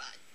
Bye.